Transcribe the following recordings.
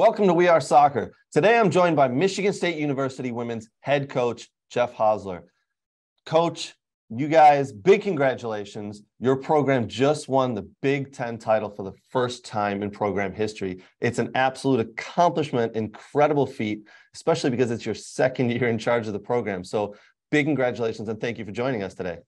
Welcome to We Are Soccer. Today I'm joined by Michigan State University women's head coach, Jeff Hosler. Coach, you guys, big congratulations. Your program just won the Big Ten title for the first time in program history. It's an absolute accomplishment, incredible feat, especially because it's your second year in charge of the program. So, big congratulations and thank you for joining us today.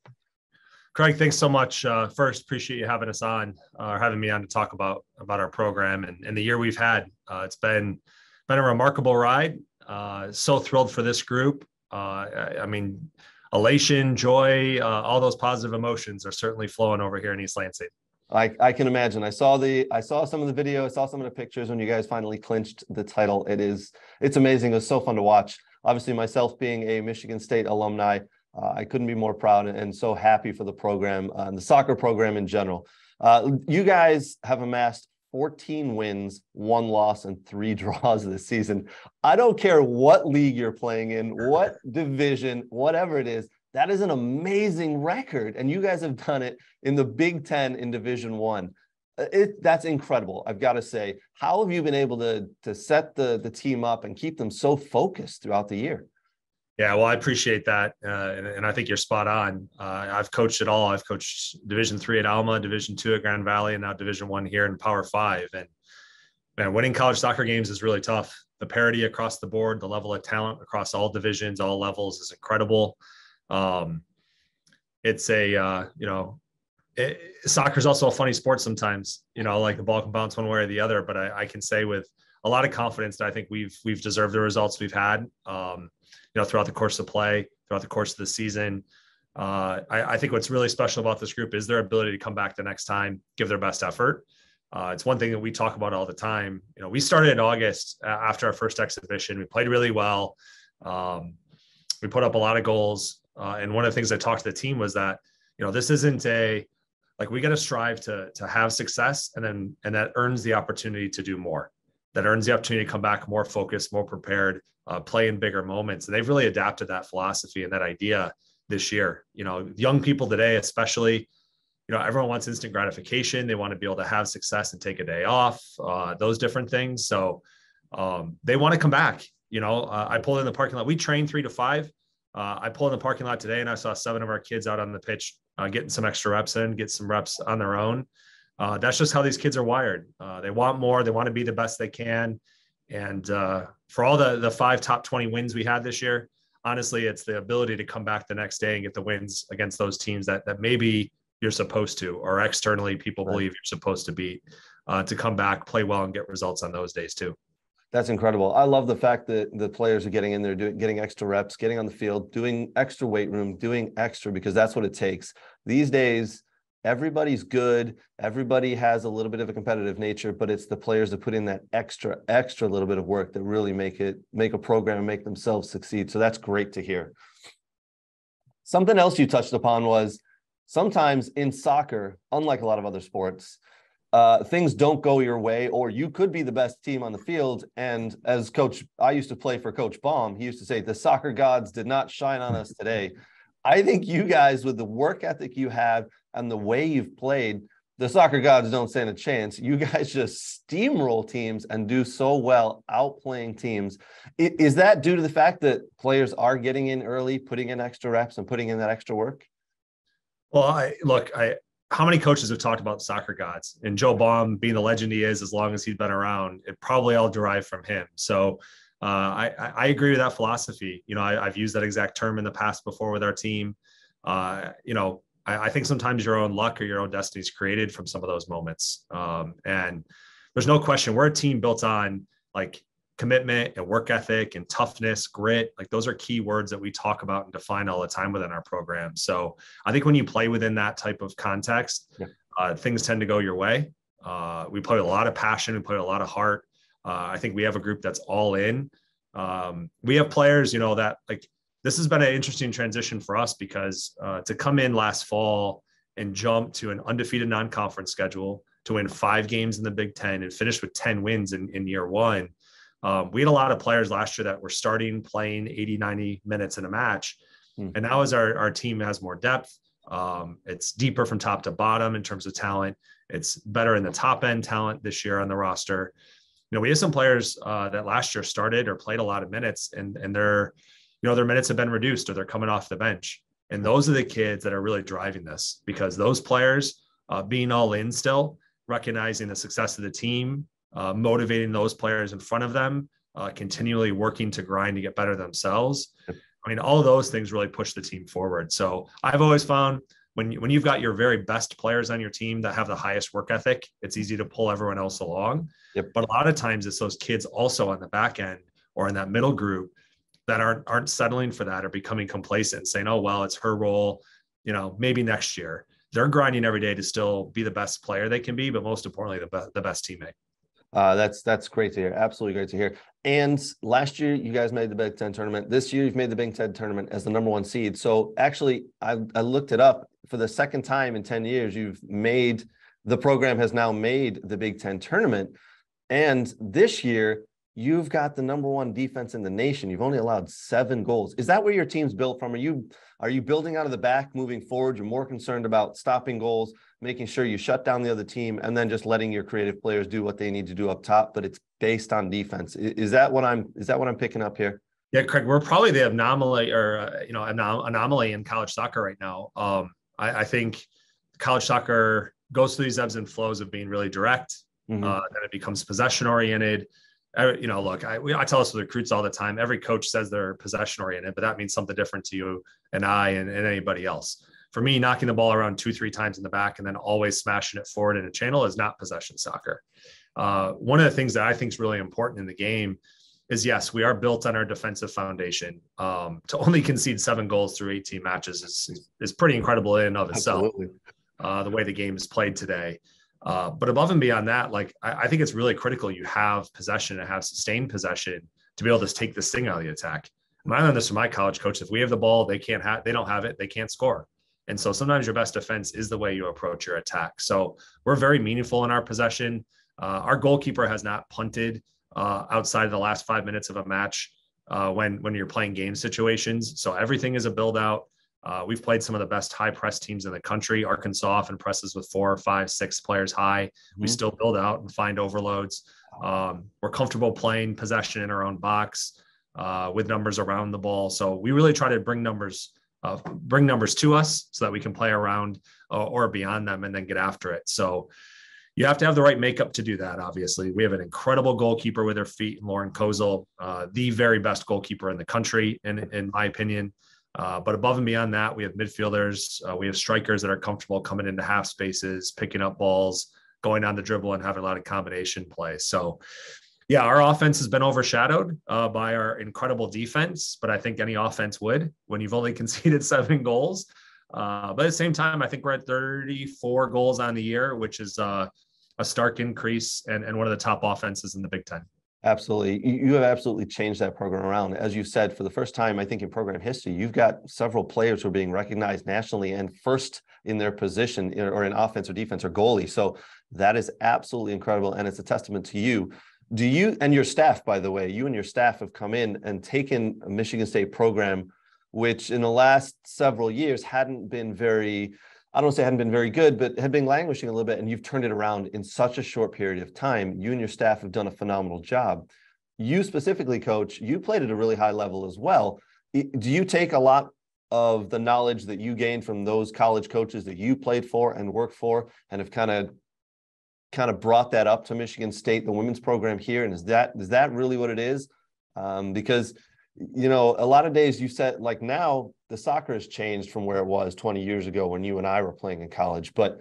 Craig, thanks so much. Uh, first, appreciate you having us on uh, or having me on to talk about about our program and, and the year we've had. Uh, it's been been a remarkable ride. Uh, so thrilled for this group. Uh, I, I, mean, elation, joy, uh, all those positive emotions are certainly flowing over here in East Lansing. I, I can imagine. I saw the I saw some of the video. I saw some of the pictures when you guys finally clinched the title. It is it's amazing. It was so fun to watch. Obviously, myself being a Michigan State alumni, uh, I couldn't be more proud and so happy for the program uh, and the soccer program in general. Uh, you guys have amassed 14 wins, one loss, and three draws this season. I don't care what league you're playing in, what division, whatever it is. That is an amazing record, and you guys have done it in the Big Ten in Division One. Uh, it, that's incredible. I've got to say, how have you been able to to set the the team up and keep them so focused throughout the year? Yeah, well, I appreciate that, uh, and, and, I think you're spot on. Uh, I've coached it all. I've coached Division three at Alma, Division two at Grand Valley, and now Division one here in Power Five. And man, winning college soccer games is really tough. The parity across the board, the level of talent across all divisions, all levels is incredible. Um, it's a uh, you know, soccer is also a funny sport sometimes. You know, like the ball can bounce one way or the other. But I, I can say with a lot of confidence that I think we've we've deserved the results we've had. Um, you know, throughout the course of play, throughout the course of the season. Uh, I, I, think what's really special about this group is their ability to come back the next time, give their best effort. Uh, it's one thing that we talk about all the time. You know, we started in August after our first exhibition. We played really well. Um, we put up a lot of goals. Uh, and one of the things I talked to the team was that, you know, this isn't a like we got to strive to to have success, and then and that earns the opportunity to do more that earns the opportunity to come back more focused, more prepared, uh, play in bigger moments. And they've really adapted that philosophy and that idea this year. You know, young people today, especially, you know, everyone wants instant gratification. They want to be able to have success and take a day off, uh, those different things. So um, they want to come back. You know, uh, I pulled in the parking lot. We train three to five. Uh, I pulled in the parking lot today and I saw seven of our kids out on the pitch uh, getting some extra reps in, get some reps on their own uh, that's just how these kids are wired. They want more. They want to be the best they can. And uh, for all the the five top 20 wins we had this year, honestly, it's the ability to come back the next day and get the wins against those teams that that maybe you're supposed to, or externally people right. believe you're supposed to beat, uh, to come back, play well, and get results on those days too. That's incredible. I love the fact that the players are getting in there, doing, getting extra reps, getting on the field, doing extra weight room, doing extra because that's what it takes. These days, everybody's good everybody has a little bit of a competitive nature but it's the players that put in that extra extra little bit of work that really make it make a program and make themselves succeed so that's great to hear something else you touched upon was sometimes in soccer unlike a lot of other sports uh, things don't go your way, or you could be the best team on the field. And as coach, I used to play for Coach Baum. He used to say, The soccer gods did not shine on us today. I think you guys, with the work ethic you have and the way you've played, the soccer gods don't stand a chance. You guys just steamroll teams and do so well outplaying teams. Is that due to the fact that players are getting in early, putting in extra reps and putting in that extra work? Well, I look, I how many coaches have talked about soccer gods and Joe Baum being the legend he is as long as he's been around, it probably all derived from him. So uh, I, I agree with that philosophy. You know, I, have used that exact term in the past before with our team. Uh, you know, I, I, think sometimes your own luck or your own destiny is created from some of those moments. Um, and there's no question we're a team built on like commitment and work ethic and toughness, grit. Like those are key words that we talk about and define all the time within our program. So I think when you play within that type of context, yeah. uh, things tend to go your way. Uh, we play a lot of passion, we play a lot of heart. Uh, I think we have a group that's all in. Um, we have players, you know, that like this has been an interesting transition for us because uh, to come in last fall and jump to an undefeated non-conference schedule to win five games in the Big Ten and finish with 10 wins in, in year one. Um, we had a lot of players last year that were starting playing 80, 90 minutes in a match. Hmm. And now as our, our team has more depth, um, it's deeper from top to bottom in terms of talent. It's better in the top end talent this year on the roster you know, we have some players uh, that last year started or played a lot of minutes, and and their, you know, their minutes have been reduced or they're coming off the bench. And those are the kids that are really driving this because those players uh, being all in still, recognizing the success of the team, uh, motivating those players in front of them, uh, continually working to grind to get better themselves. I mean, all those things really push the team forward. So I've always found when you, when you've got your very best players on your team that have the highest work ethic, it's easy to pull everyone else along. Yep. But a lot of times it's those kids also on the back end or in that middle group that aren't aren't settling for that or becoming complacent, saying, "Oh well, it's her role." You know, maybe next year. They're grinding every day to still be the best player they can be, but most importantly, the, be- the best teammate. Uh, that's that's great to hear. Absolutely great to hear. And last year you guys made the Big Ten tournament. This year you've made the Big Ten tournament as the number one seed. So actually, I, I looked it up for the second time in ten years. You've made the program has now made the Big Ten tournament, and this year you've got the number one defense in the nation. You've only allowed seven goals. Is that where your team's built from? Are you are you building out of the back, moving forward? You're more concerned about stopping goals, making sure you shut down the other team, and then just letting your creative players do what they need to do up top. But it's based on defense. Is that what I'm? Is that what I'm picking up here? Yeah, Craig. We're probably the anomaly, or uh, you know, anom- anomaly in college soccer right now. Um, I, I think college soccer goes through these ebbs and flows of being really direct. Mm-hmm. Uh, then it becomes possession oriented you know, look, I, we, I tell us with recruits all the time. Every coach says they're possession oriented, but that means something different to you and I and, and, anybody else. For me, knocking the ball around two, three times in the back and then always smashing it forward in a channel is not possession soccer. Uh, one of the things that I think is really important in the game is yes, we are built on our defensive foundation. Um, to only concede seven goals through 18 matches is, is pretty incredible in and of itself. Uh, the way the game is played today. Uh, but above and beyond that, like I, I, think it's really critical you have possession and have sustained possession to be able to take this thing out of the attack. And I learned this from my college coach. If we have the ball, they can't have, they don't have it, they can't score. And so sometimes your best defense is the way you approach your attack. So we're very meaningful in our possession. Uh, our goalkeeper has not punted uh, outside of the last five minutes of a match uh, when when you're playing game situations. So everything is a build out. Uh, we've played some of the best high press teams in the country. Arkansas often presses with four, five, six players high. Mm-hmm. We still build out and find overloads. Um, we're comfortable playing possession in our own box uh, with numbers around the ball. So we really try to bring numbers, uh, bring numbers to us so that we can play around uh, or beyond them and then get after it. So you have to have the right makeup to do that. Obviously, we have an incredible goalkeeper with her feet, Lauren Kozal, uh, the very best goalkeeper in the country, in in my opinion. Uh, but above and beyond that, we have midfielders, uh, we have strikers that are comfortable coming into half spaces, picking up balls, going on the dribble, and having a lot of combination play. So, yeah, our offense has been overshadowed uh, by our incredible defense, but I think any offense would when you've only conceded seven goals. Uh, but at the same time, I think we're at 34 goals on the year, which is uh, a stark increase and, and one of the top offenses in the Big Ten. Absolutely. You have absolutely changed that program around. As you said, for the first time, I think in program history, you've got several players who are being recognized nationally and first in their position or in offense or defense or goalie. So that is absolutely incredible. And it's a testament to you. Do you and your staff, by the way, you and your staff have come in and taken a Michigan State program, which in the last several years hadn't been very I don't say hadn't been very good, but had been languishing a little bit, and you've turned it around in such a short period of time. You and your staff have done a phenomenal job. You specifically, coach, you played at a really high level as well. Do you take a lot of the knowledge that you gained from those college coaches that you played for and worked for, and have kind of kind of brought that up to Michigan State, the women's program here? And is that is that really what it is? Um, because you know, a lot of days you said like now the soccer has changed from where it was 20 years ago when you and I were playing in college, but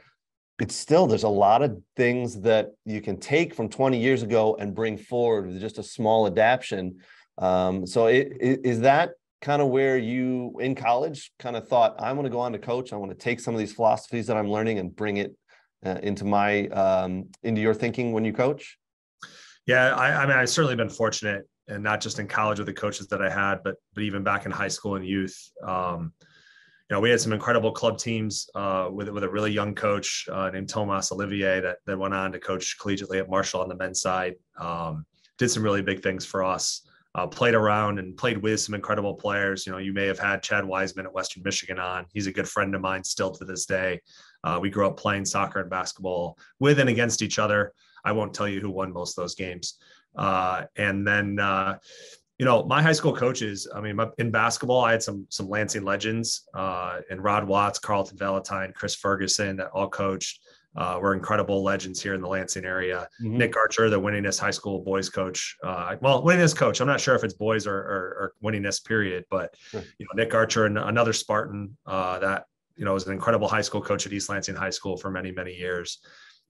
it's still there's a lot of things that you can take from 20 years ago and bring forward with just a small adaptation. Um, so it, it, is that kind of where you in college kind of thought I want to go on to coach. I want to take some of these philosophies that I'm learning and bring it uh, into my um, into your thinking when you coach. Yeah, I, I mean, I've certainly been fortunate and not just in college with the coaches that I had, but but even back in high school and youth. Um, you know, we had some incredible club teams uh, with with a really young coach uh, named Thomas Olivier that that went on to coach collegiately at Marshall on the men's side. Um, did some really big things for us. Uh, played around and played with some incredible players. You know, you may have had Chad Wiseman at Western Michigan on. He's a good friend of mine still to this day. Uh, we grew up playing soccer and basketball with and against each other. I won't tell you who won most of those games. Uh, and then, uh, you know, my high school coaches, I mean, in basketball, I had some, some Lansing legends uh, and Rod Watts, Carlton Valentine, Chris Ferguson that all coached. Uh, we're incredible legends here in the Lansing area. Mm-hmm. Nick Archer, the winningest high school boys coach. Uh, well, winningest coach. I'm not sure if it's boys or, or, or winningest period, but sure. you know, Nick Archer and another Spartan uh, that you know was an incredible high school coach at East Lansing High School for many many years,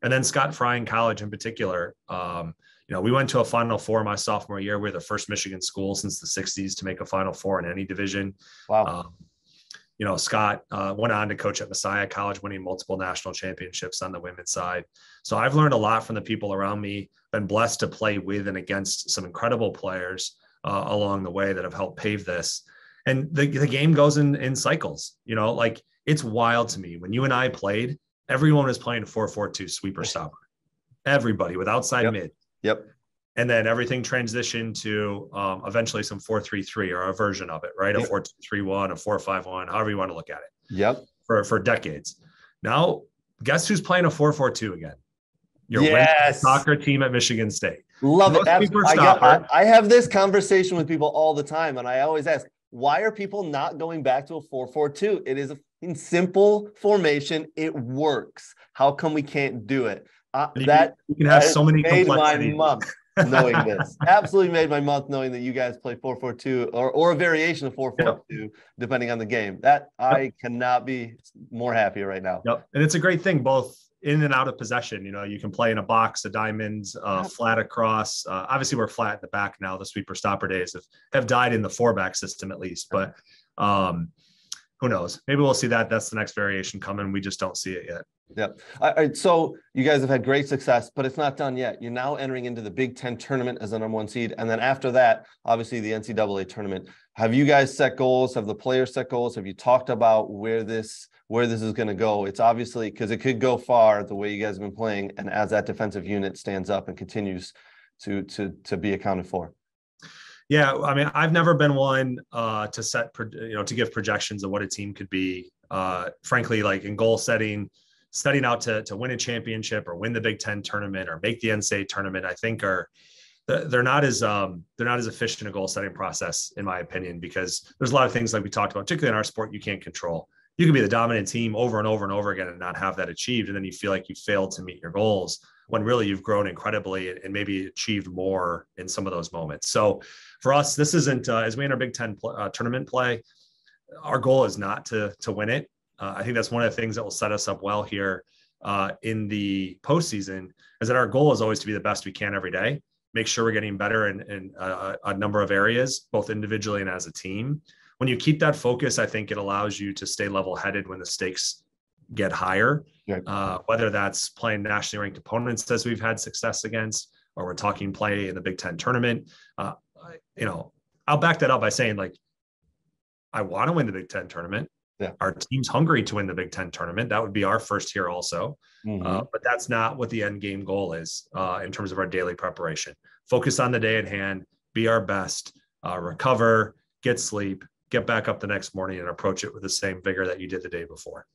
and then Scott Frey in college in particular. Um, you know, we went to a Final Four my sophomore year. We are the first Michigan school since the '60s to make a Final Four in any division. Wow. Um, you know, Scott uh, went on to coach at Messiah College, winning multiple national championships on the women's side. So I've learned a lot from the people around me. Been blessed to play with and against some incredible players uh, along the way that have helped pave this. And the, the game goes in in cycles. You know, like it's wild to me when you and I played. Everyone was playing 4-4-2 sweeper stopper. Everybody with outside yep. mid. Yep and then everything transitioned to um, eventually some 433 or a version of it right yep. a 431 a 451 however you want to look at it yep for for decades now guess who's playing a 442 again your yes. soccer team at michigan state love Most it I, I, I have this conversation with people all the time and i always ask why are people not going back to a 442 it is a simple formation it works how come we can't do it uh, that you can have so many made my month knowing this. Absolutely made my month knowing that you guys play 442 or, or a variation of 442, yep. depending on the game. That I yep. cannot be more happy right now. Yep. And it's a great thing, both in and out of possession. You know, you can play in a box, a diamond, uh, flat across. Uh, obviously, we're flat in the back now. The sweeper stopper days have, have died in the four back system, at least. But um, who knows? Maybe we'll see that. That's the next variation coming. We just don't see it yet. Yep. All right. So you guys have had great success, but it's not done yet. You're now entering into the Big Ten tournament as the number one seed. And then after that, obviously the NCAA tournament. Have you guys set goals? Have the players set goals? Have you talked about where this where this is going to go? It's obviously because it could go far the way you guys have been playing. And as that defensive unit stands up and continues to to to be accounted for. Yeah, I mean, I've never been one uh, to set, you know, to give projections of what a team could be. Uh, frankly, like in goal setting, setting out to to win a championship or win the Big Ten tournament or make the NCAA tournament, I think are they're not as um, they're not as efficient a goal setting process, in my opinion, because there's a lot of things like we talked about, particularly in our sport, you can't control. You can be the dominant team over and over and over again and not have that achieved, and then you feel like you failed to meet your goals when really you've grown incredibly and maybe achieved more in some of those moments. So for us, this isn't uh, as we enter Big Ten pl- uh, tournament play. Our goal is not to to win it. Uh, I think that's one of the things that will set us up well here uh, in the postseason. Is that our goal is always to be the best we can every day. Make sure we're getting better in, in a, a number of areas, both individually and as a team. When you keep that focus, I think it allows you to stay level headed when the stakes get higher. Uh, whether that's playing nationally ranked opponents as we've had success against, or we're talking play in the Big Ten tournament. Uh, you know, I'll back that up by saying like, I want to win the Big Ten tournament. Yeah. Our team's hungry to win the Big Ten tournament. That would be our first here also. Mm-hmm. Uh, but that's not what the end game goal is uh, in terms of our daily preparation. Focus on the day at hand, be our best, uh, recover, get sleep, get back up the next morning and approach it with the same vigor that you did the day before.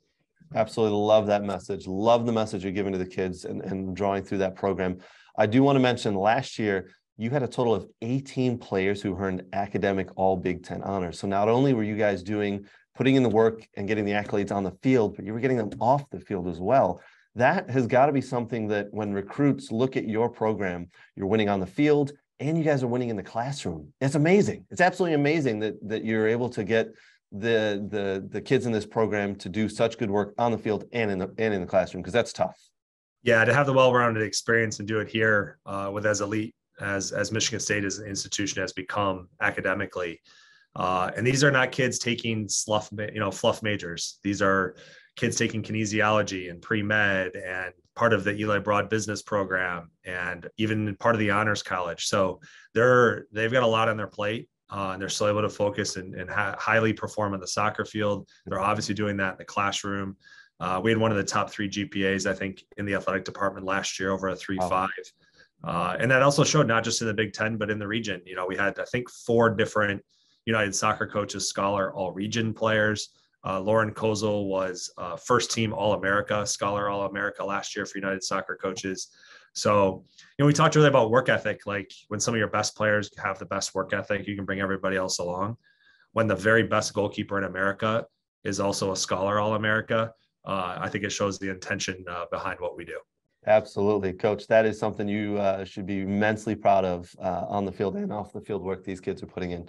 Absolutely love that message. Love the message you're giving to the kids and, and drawing through that program. I do want to mention last year, you had a total of 18 players who earned academic all Big Ten honors. So not only were you guys doing putting in the work and getting the accolades on the field, but you were getting them off the field as well. That has got to be something that when recruits look at your program, you're winning on the field and you guys are winning in the classroom. It's amazing. It's absolutely amazing that that you're able to get the the the kids in this program to do such good work on the field and in the and in the classroom because that's tough. Yeah, to have the well-rounded experience and do it here uh, with as elite as as Michigan State as an institution has become academically. Uh, and these are not kids taking fluff, you know, fluff majors. These are kids taking kinesiology and pre-med and part of the Eli Broad business program and even part of the honors college. So they're they've got a lot on their plate. Uh, and they're still able to focus and, and ha- highly perform on the soccer field. They're obviously doing that in the classroom. Uh, we had one of the top three GPAs, I think, in the athletic department last year, over a three wow. five. Uh, and that also showed not just in the Big Ten, but in the region. You know, we had, I think, four different United Soccer Coaches Scholar All Region players. Uh, Lauren Kozal was uh, first team All America, Scholar All America last year for United Soccer Coaches. So, you know, we talked earlier about work ethic. Like when some of your best players have the best work ethic, you can bring everybody else along. When the very best goalkeeper in America is also a scholar All America, uh, I think it shows the intention uh, behind what we do. Absolutely, coach. That is something you uh, should be immensely proud of uh, on the field and off the field work these kids are putting in.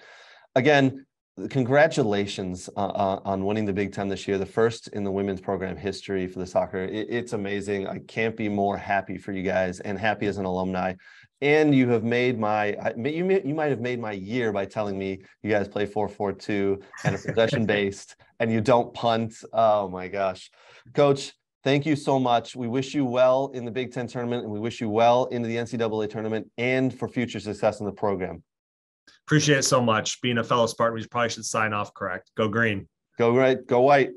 Again, congratulations uh, uh, on winning the Big Ten this year, the first in the women's program history for the soccer. It, it's amazing. I can't be more happy for you guys and happy as an alumni. And you have made my you may, you might have made my year by telling me you guys play four four two and a possession based and you don't punt. Oh my gosh, coach. Thank you so much. We wish you well in the Big Ten tournament and we wish you well into the NCAA tournament and for future success in the program. Appreciate it so much. Being a fellow Spartan, we probably should sign off correct. Go green. Go right. Go white.